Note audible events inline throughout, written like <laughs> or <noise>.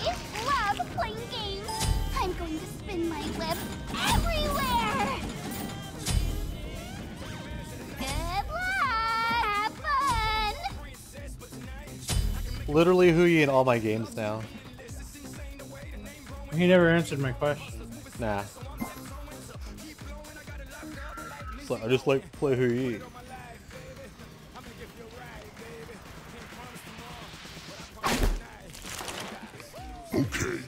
I love playing games. I'm going to spin my web everywhere. Good luck. Have fun. Literally Hou Yi in all my games now. He never answered my question. Nah. So I just like to play Hou Yi. Okay.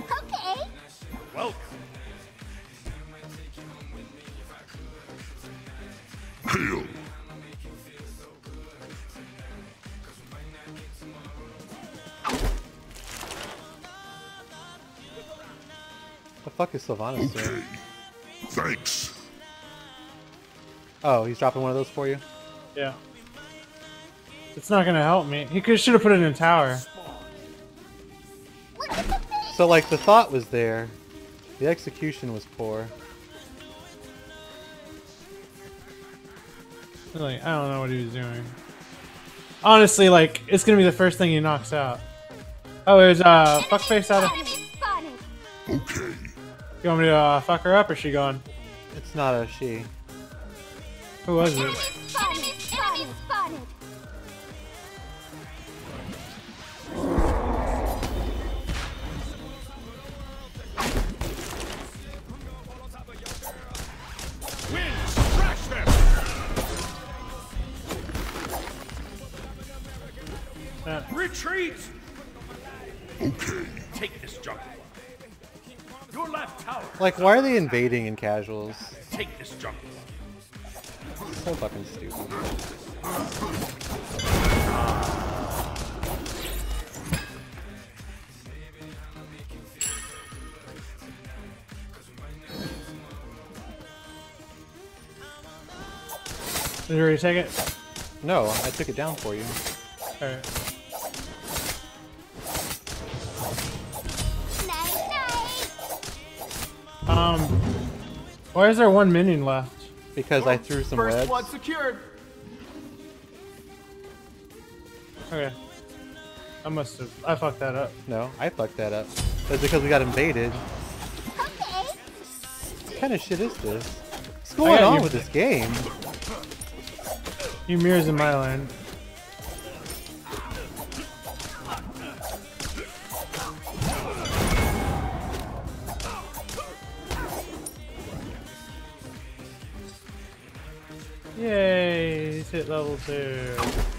Okay. Welcome. Hail. The fuck is Sylvanus Okay. doing? Thanks. Oh, he's dropping one of those for you? Yeah. It's not gonna help me. He could should have put it in a tower. So like the thought was there. The execution was poor. Like I don't know what he was doing. Honestly, like it's gonna be the first thing he knocks out. Oh, it was uh fuckface out of. Okay. You want me to uh, fuck her up or is she gone? It's not a she. Who was it? Retreat. Okay. Take this jungle. Your left tower. Like why are they invading in casuals? Take this jungle. So fucking stupid. did you already take it? No, I took it down for you. Alright. Um, why is there one minion left? Because I threw some First webs. blood secured. Okay. I must have. I fucked that up. No, I fucked that up. That's because we got invaded. Okay. What kind of shit is this? What's going on with this game? You mirrors in my land. hit level 2.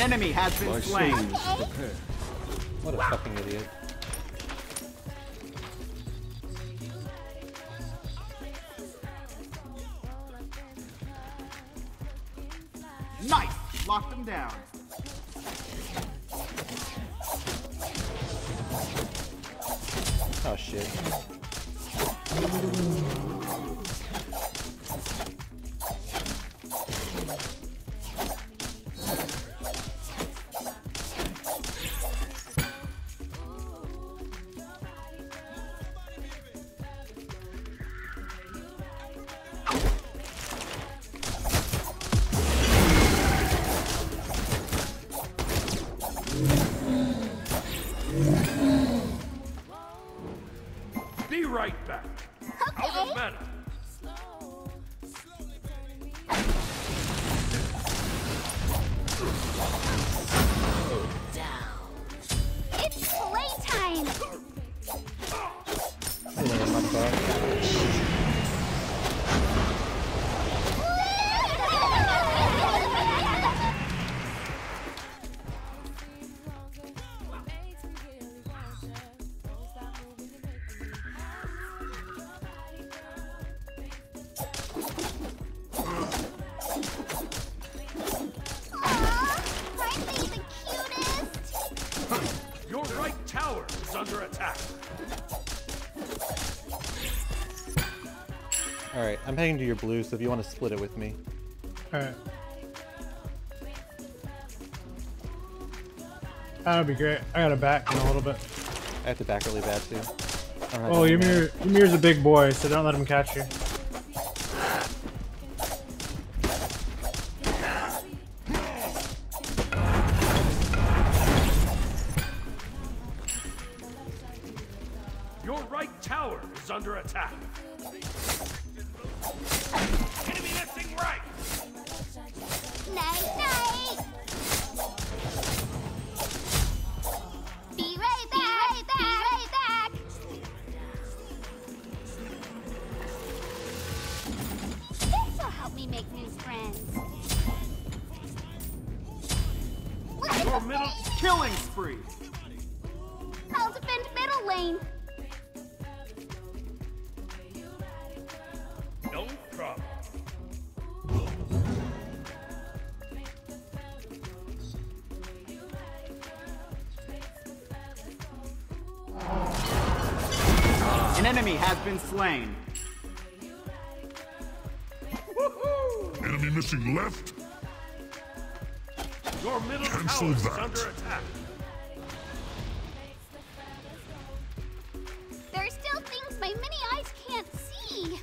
An enemy has been slain. Okay. What a fucking idiot. Nice. Locked them down. Oh shit. Alright, I'm heading to your blue, so if you want to split it with me. Alright. That would be great. I got a back in a little bit. I have to back really bad too. I don't have Oh, Ymir, Ymir's a big boy, so don't let him catch you. Killing spree. I'll defend middle lane. No problem. An enemy has been slain. Enemy missing left. Your middle Cancel tower is that. under attack. There are still things my mini eyes can't see.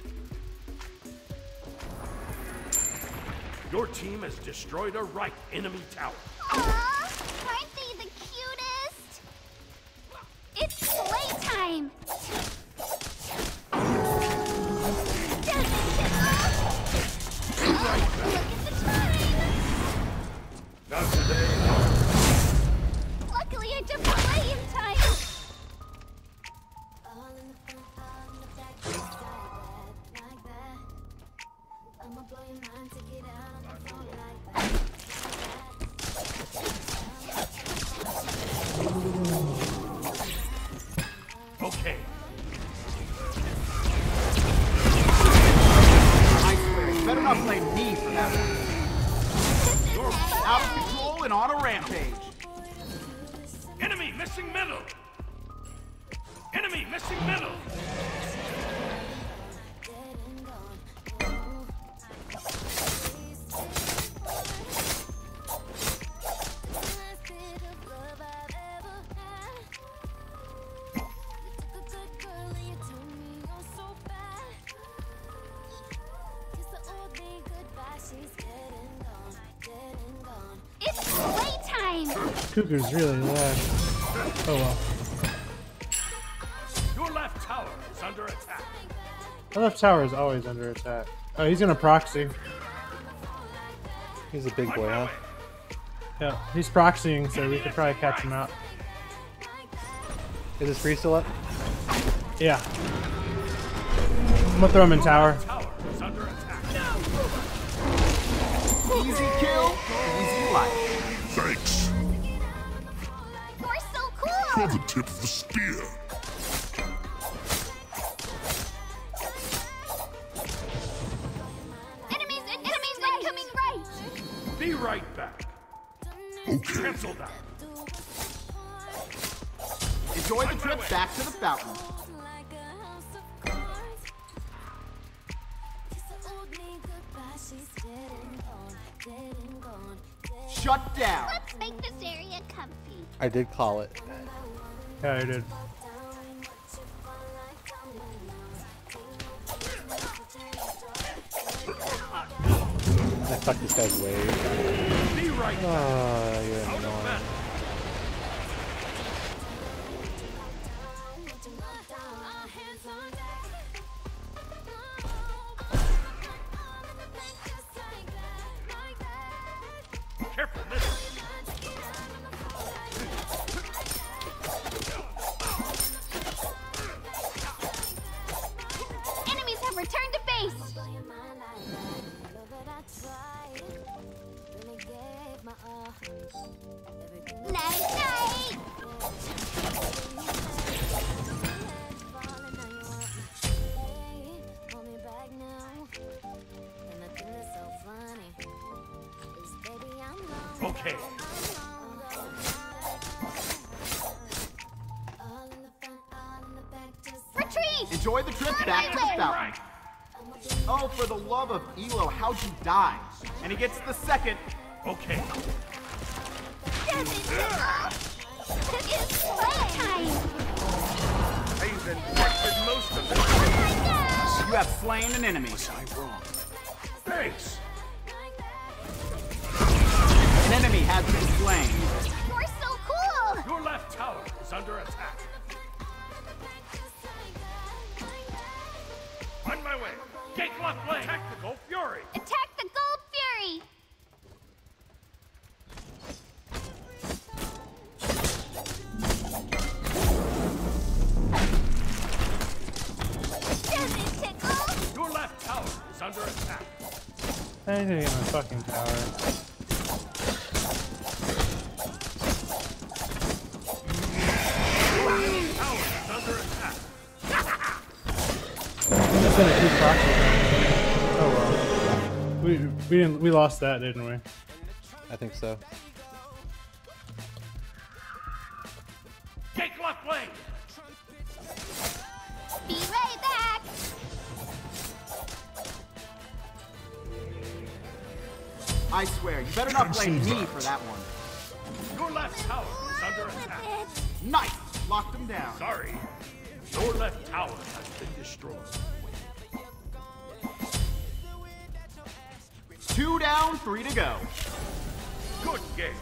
Your team has destroyed a right enemy tower. Aw, aren't they the cutest? It's playtime. Missing middle. It's playtime. Cuckoo's really loud. Oh well. The left tower is always under attack. Oh, he's gonna proxy. He's a big boy, huh? Yeah, he's proxying, so we could probably catch him out. Is his free still up? Yeah. I'm gonna throw him in tower. Tower is under attack. Easy kill, easy life. Thanks. You're so For cool. the tip of the spear. Shut down. Let's make this area comfy. I did call it. Yeah, I did. I fucked this guy's way. Be right back. Ah, you're annoying. Love of Elo, how'd you die? And he gets the second. Okay. Damn it, It's playtime! I've infected most of them. You have slain an enemy. Was I wrong? Thanks. An enemy has been slain. You're so cool! Your left tower is under attack. Gate left lane. Tactical fury. Attack the Gold Fury! Damn it, Your left tower is under attack. I need to get my fucking tower. Tower is. I'm just gonna keep talking. Well. We we didn't we lost that, didn't we? I think so. Gate left lane. Be right back! I swear, you better not blame me for that one. Your left tower is under attack. Nice! Locked him down. Sorry. Your left tower has been destroyed. Two down, three to go. Good game.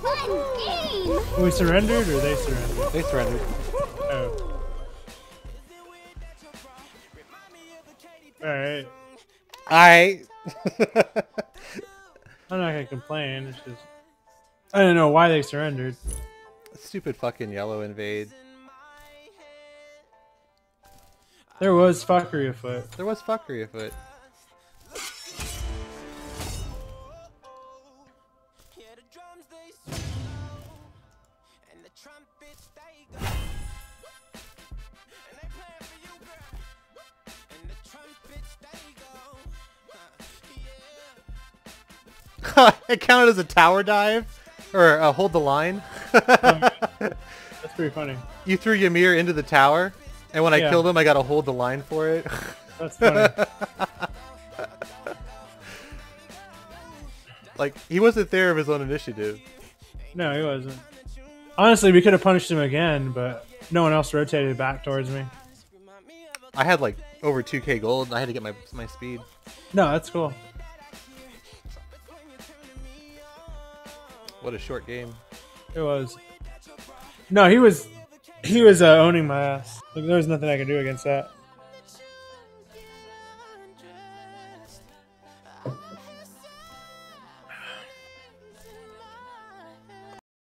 Fun game! We surrendered or they surrendered? They surrendered. Oh. Alright. I. <laughs> I'm not gonna complain, it's just I don't know why they surrendered. Stupid fucking yellow invade. There was fuckery afoot. There was fuckery afoot. <laughs> it counted as a tower dive? Or uh, hold the line? <laughs> That's pretty funny. you threw Ymir into the tower, and when I Yeah. killed him, I got to hold the line for it. <laughs> That's funny. like, he wasn't there of his own initiative. no, he wasn't. Honestly, we could have punished him again, but no one else rotated back towards me. I had like over 2k gold, and I had to get my, my speed. No, that's cool. What a short game. It was. No, he was he was uh, owning my ass. Like, there was nothing I could do against that.